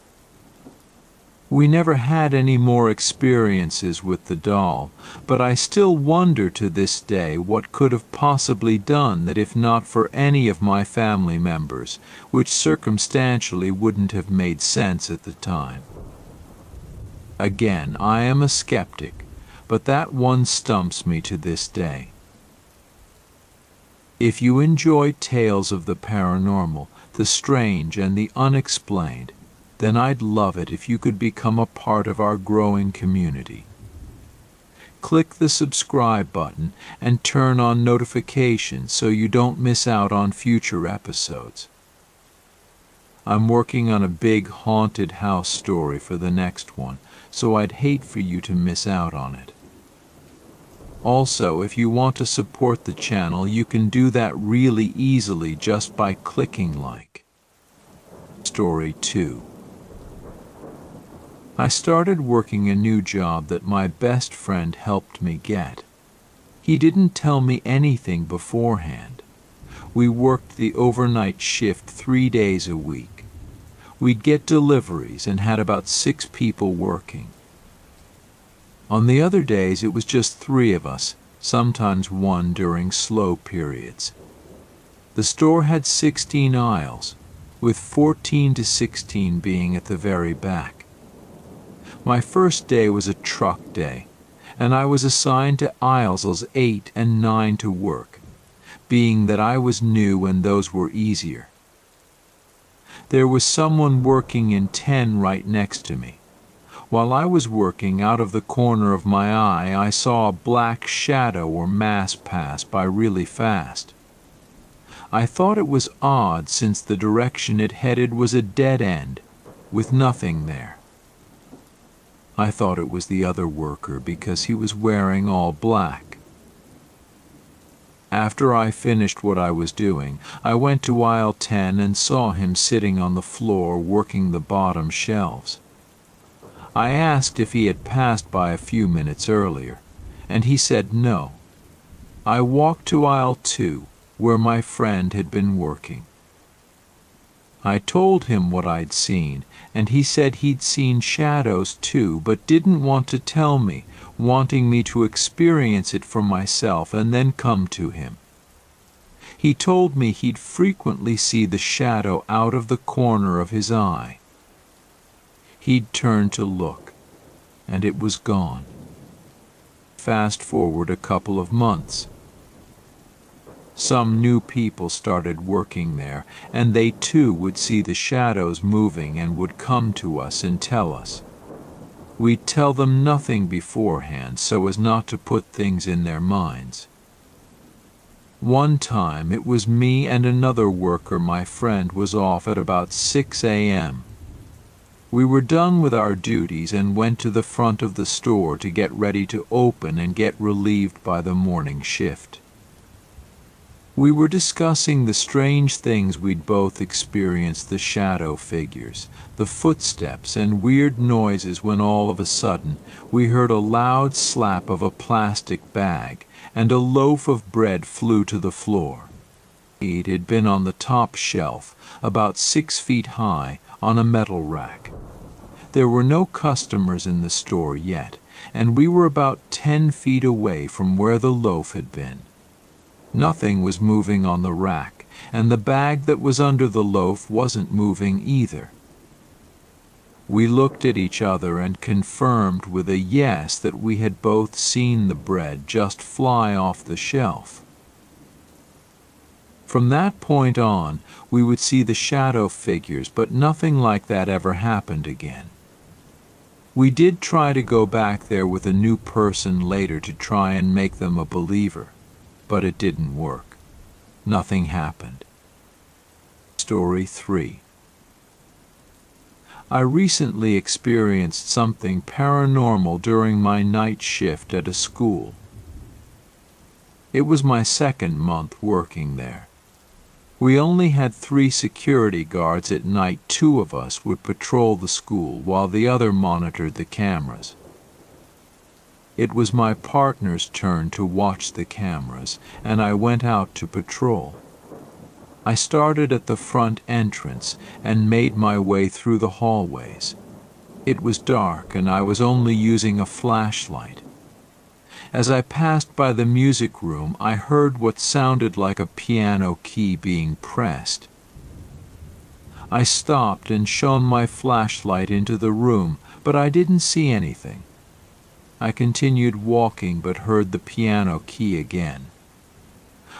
We never had any more experiences with the doll, but I still wonder to this day what could have possibly done that if not for any of my family members, which circumstantially wouldn't have made sense at the time. Again, I am a skeptic, but that one stumps me to this day. If you enjoy tales of the paranormal, the strange, and the unexplained, then I'd love it if you could become a part of our growing community. Click the subscribe button and turn on notifications so you don't miss out on future episodes. I'm working on a big haunted house story for the next one, so I'd hate for you to miss out on it. Also, if you want to support the channel, you can do that really easily just by clicking like. Story 2 I started working a new job that my best friend helped me get. He didn't tell me anything beforehand. We worked the overnight shift three days a week. We'd get deliveries and had about six people working. On the other days, it was just three of us, sometimes one during slow periods. The store had 16 aisles, with 14 to 16 being at the very back. My first day was a truck day, and I was assigned to aisles 8 and 9 to work, being that I was new and those were easier. There was someone working in 10 right next to me. While I was working, out of the corner of my eye, I saw a black shadow or mass pass by really fast. I thought it was odd since the direction it headed was a dead end, with nothing there. I thought it was the other worker because he was wearing all black. After I finished what I was doing, I went to aisle 10 and saw him sitting on the floor working the bottom shelves. I asked if he had passed by a few minutes earlier, and he said no. I walked to aisle two, where my friend had been working. I told him what I'd seen, and he said he'd seen shadows too, but didn't want to tell me, wanting me to experience it for myself and then come to him. He told me he'd frequently see the shadow out of the corner of his eye, He'd turn to look, and it was gone. Fast forward a couple of months. Some new people started working there, and they too would see the shadows moving and would come to us and tell us. We'd tell them nothing beforehand so as not to put things in their minds. One time it was me and another worker my friend was off at about 6 a.m. We were done with our duties and went to the front of the store to get ready to open and get relieved by the morning shift. We were discussing the strange things we'd both experienced the shadow figures, the footsteps, and weird noises when all of a sudden we heard a loud slap of a plastic bag and a loaf of bread flew to the floor. It had been on the top shelf, about six feet high, on a metal rack. There were no customers in the store yet, and we were about ten feet away from where the loaf had been. Nothing was moving on the rack, and the bag that was under the loaf wasn't moving either. We looked at each other and confirmed with a yes that we had both seen the bread just fly off the shelf. From that point on, we would see the shadow figures, but nothing like that ever happened again. We did try to go back there with a new person later to try and make them a believer but it didn't work. Nothing happened. Story 3 I recently experienced something paranormal during my night shift at a school. It was my second month working there. We only had three security guards at night. Two of us would patrol the school while the other monitored the cameras. It was my partner's turn to watch the cameras, and I went out to patrol. I started at the front entrance and made my way through the hallways. It was dark and I was only using a flashlight. As I passed by the music room, I heard what sounded like a piano key being pressed. I stopped and shone my flashlight into the room, but I didn't see anything. I continued walking but heard the piano key again.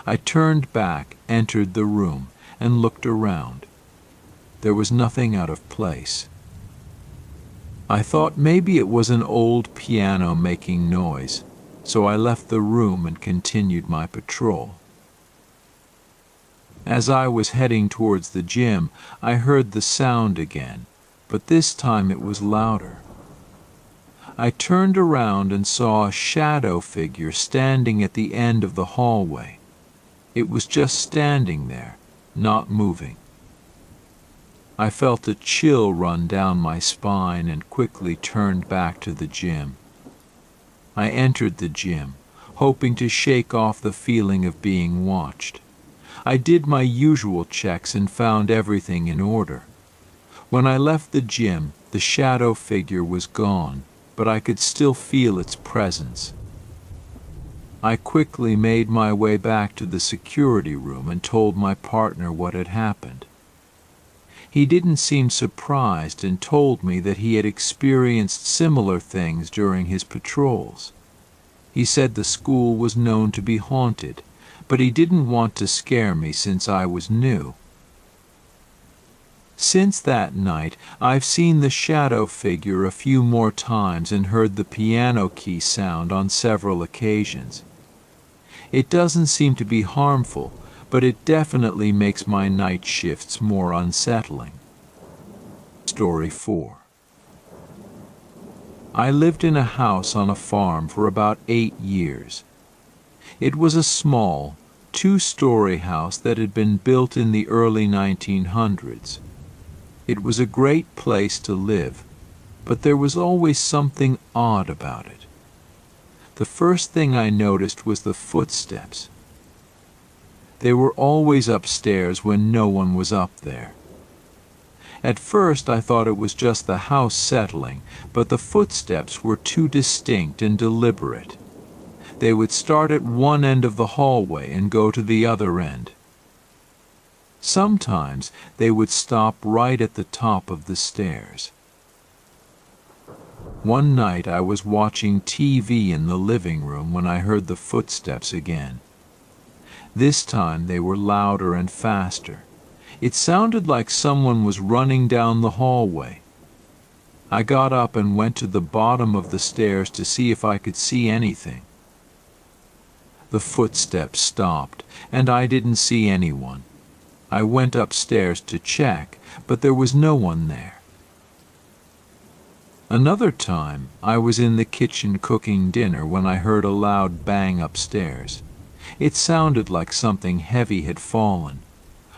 I turned back, entered the room, and looked around. There was nothing out of place. I thought maybe it was an old piano making noise, so I left the room and continued my patrol. As I was heading towards the gym, I heard the sound again, but this time it was louder. I turned around and saw a shadow figure standing at the end of the hallway. It was just standing there, not moving. I felt a chill run down my spine and quickly turned back to the gym. I entered the gym, hoping to shake off the feeling of being watched. I did my usual checks and found everything in order. When I left the gym, the shadow figure was gone but I could still feel its presence. I quickly made my way back to the security room and told my partner what had happened. He didn't seem surprised and told me that he had experienced similar things during his patrols. He said the school was known to be haunted, but he didn't want to scare me since I was new. Since that night, I've seen the shadow figure a few more times and heard the piano key sound on several occasions. It doesn't seem to be harmful, but it definitely makes my night shifts more unsettling. Story 4 I lived in a house on a farm for about eight years. It was a small, two-story house that had been built in the early 1900s. It was a great place to live, but there was always something odd about it. The first thing I noticed was the footsteps. They were always upstairs when no one was up there. At first I thought it was just the house settling, but the footsteps were too distinct and deliberate. They would start at one end of the hallway and go to the other end. Sometimes they would stop right at the top of the stairs. One night I was watching TV in the living room when I heard the footsteps again. This time they were louder and faster. It sounded like someone was running down the hallway. I got up and went to the bottom of the stairs to see if I could see anything. The footsteps stopped, and I didn't see anyone. I went upstairs to check, but there was no one there. Another time, I was in the kitchen cooking dinner when I heard a loud bang upstairs. It sounded like something heavy had fallen.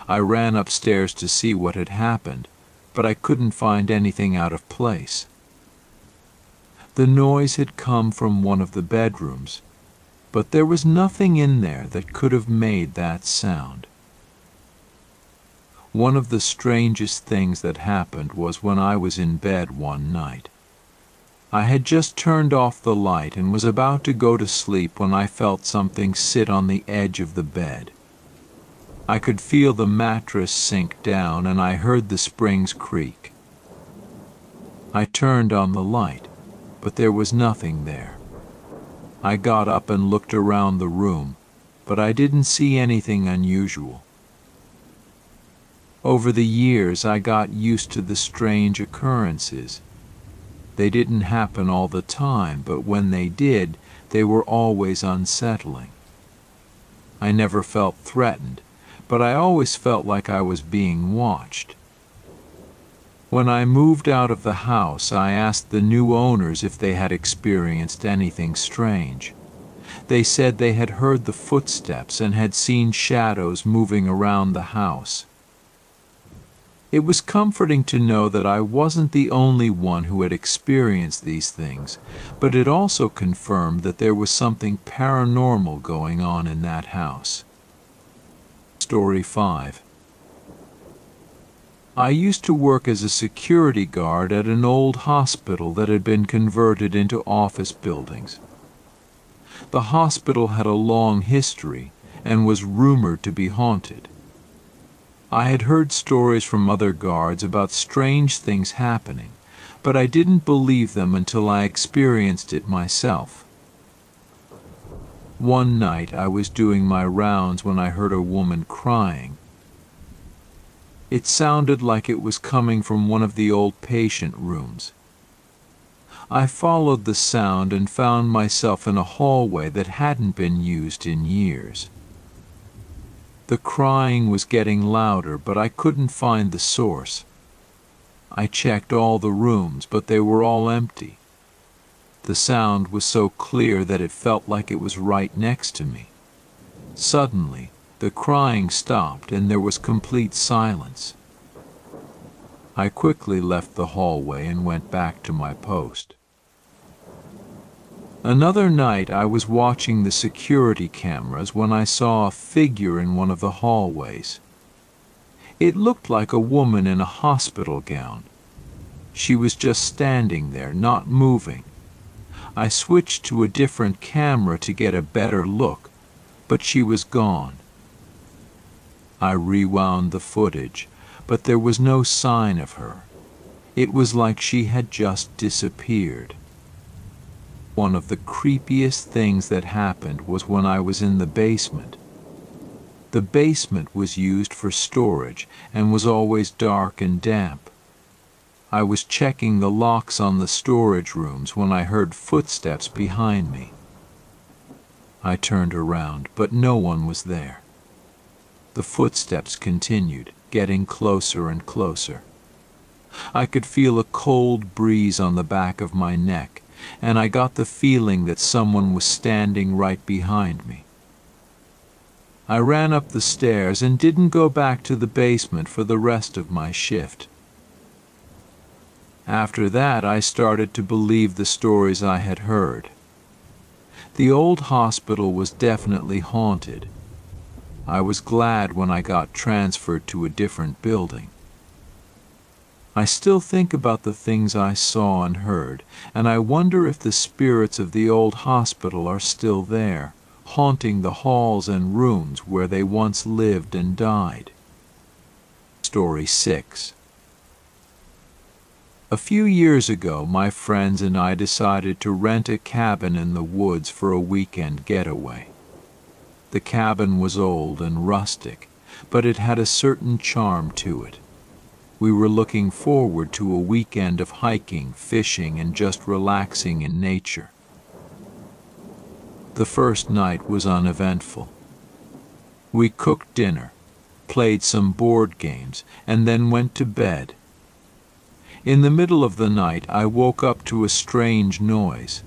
I ran upstairs to see what had happened, but I couldn't find anything out of place. The noise had come from one of the bedrooms, but there was nothing in there that could have made that sound. One of the strangest things that happened was when I was in bed one night. I had just turned off the light and was about to go to sleep when I felt something sit on the edge of the bed. I could feel the mattress sink down and I heard the springs creak. I turned on the light, but there was nothing there. I got up and looked around the room, but I didn't see anything unusual. Over the years, I got used to the strange occurrences they didn't happen all the time, but when they did, they were always unsettling. I never felt threatened, but I always felt like I was being watched. When I moved out of the house, I asked the new owners if they had experienced anything strange. They said they had heard the footsteps and had seen shadows moving around the house. It was comforting to know that I wasn't the only one who had experienced these things, but it also confirmed that there was something paranormal going on in that house. Story 5 I used to work as a security guard at an old hospital that had been converted into office buildings. The hospital had a long history and was rumored to be haunted. I had heard stories from other guards about strange things happening, but I didn't believe them until I experienced it myself. One night I was doing my rounds when I heard a woman crying. It sounded like it was coming from one of the old patient rooms. I followed the sound and found myself in a hallway that hadn't been used in years. The crying was getting louder, but I couldn't find the source. I checked all the rooms, but they were all empty. The sound was so clear that it felt like it was right next to me. Suddenly, the crying stopped and there was complete silence. I quickly left the hallway and went back to my post. Another night I was watching the security cameras when I saw a figure in one of the hallways. It looked like a woman in a hospital gown. She was just standing there, not moving. I switched to a different camera to get a better look, but she was gone. I rewound the footage, but there was no sign of her. It was like she had just disappeared. One of the creepiest things that happened was when I was in the basement. The basement was used for storage and was always dark and damp. I was checking the locks on the storage rooms when I heard footsteps behind me. I turned around, but no one was there. The footsteps continued, getting closer and closer. I could feel a cold breeze on the back of my neck and I got the feeling that someone was standing right behind me. I ran up the stairs and didn't go back to the basement for the rest of my shift. After that, I started to believe the stories I had heard. The old hospital was definitely haunted. I was glad when I got transferred to a different building. I still think about the things I saw and heard, and I wonder if the spirits of the old hospital are still there, haunting the halls and rooms where they once lived and died. Story 6 A few years ago, my friends and I decided to rent a cabin in the woods for a weekend getaway. The cabin was old and rustic, but it had a certain charm to it. We were looking forward to a weekend of hiking, fishing, and just relaxing in nature. The first night was uneventful. We cooked dinner, played some board games, and then went to bed. In the middle of the night, I woke up to a strange noise.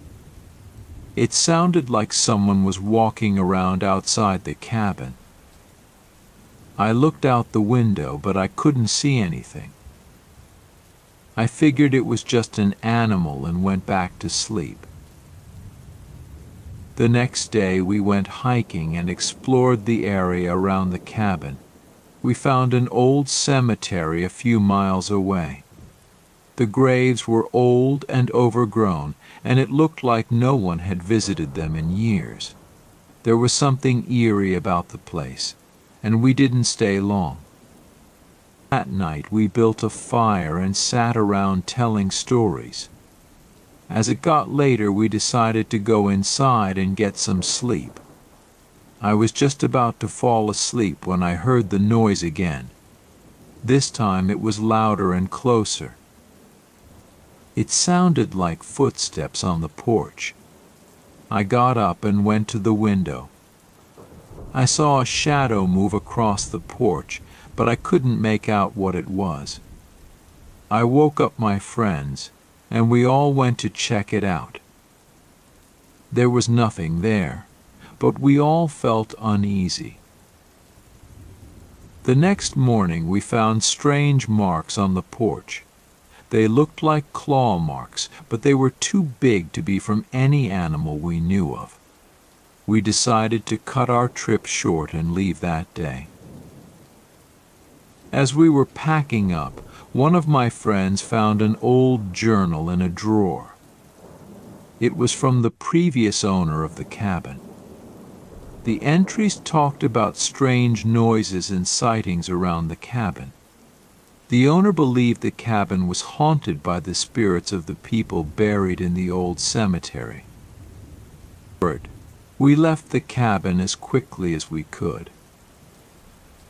It sounded like someone was walking around outside the cabin. I looked out the window, but I couldn't see anything. I figured it was just an animal and went back to sleep. The next day we went hiking and explored the area around the cabin. We found an old cemetery a few miles away. The graves were old and overgrown, and it looked like no one had visited them in years. There was something eerie about the place and we didn't stay long. That night we built a fire and sat around telling stories. As it got later, we decided to go inside and get some sleep. I was just about to fall asleep when I heard the noise again. This time it was louder and closer. It sounded like footsteps on the porch. I got up and went to the window. I saw a shadow move across the porch, but I couldn't make out what it was. I woke up my friends, and we all went to check it out. There was nothing there, but we all felt uneasy. The next morning we found strange marks on the porch. They looked like claw marks, but they were too big to be from any animal we knew of we decided to cut our trip short and leave that day. As we were packing up, one of my friends found an old journal in a drawer. It was from the previous owner of the cabin. The entries talked about strange noises and sightings around the cabin. The owner believed the cabin was haunted by the spirits of the people buried in the old cemetery. We left the cabin as quickly as we could.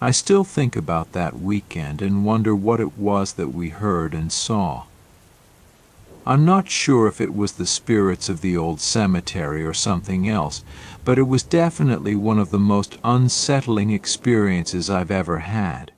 I still think about that weekend and wonder what it was that we heard and saw. I'm not sure if it was the spirits of the old cemetery or something else, but it was definitely one of the most unsettling experiences I've ever had.